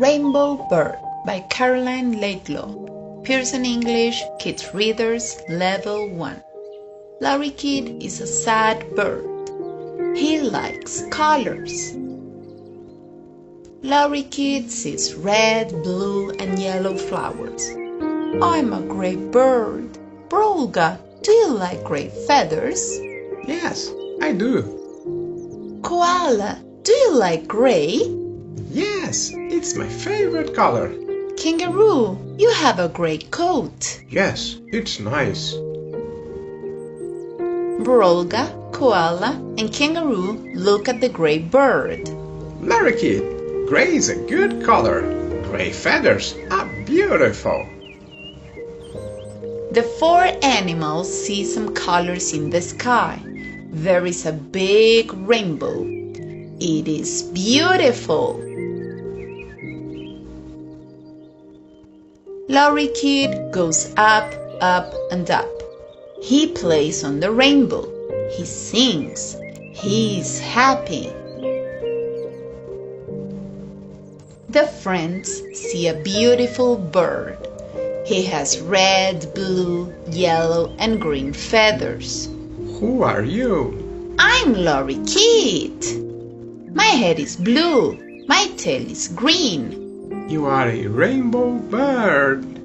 Rainbow Bird by Caroline Laidlaw. Pearson English Kids Readers Level 1. Lorikeet is a sad bird. He likes colors. Lorikeet sees red, blue, and yellow flowers. I'm a gray bird. Brolga, do you like gray feathers? Yes, I do. Koala, do you like gray? Yes, it's my favorite color. Kangaroo, you have a gray coat. Yes, it's nice. Brolga, Koala, and Kangaroo look at the gray bird. Lorikeet, gray is a good color. Gray feathers are beautiful. The four animals see some colors in the sky. There is a big rainbow. It is beautiful. Lorikeet goes up, up, and up. He plays on the rainbow. He sings. He is happy. The friends see a beautiful bird. He has red, blue, yellow, and green feathers. Who are you? I'm Lorikeet. My head is blue. My tail is green. You are a rainbow bird.